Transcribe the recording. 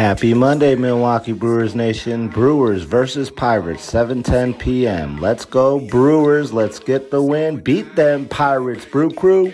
Happy Monday, Milwaukee Brewers Nation. Brewers versus Pirates, 7:10 p.m. Let's go Brewers. Let's get the win. Beat them Pirates, Brew Crew.